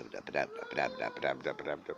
Правда, правда, правда, правда, правда.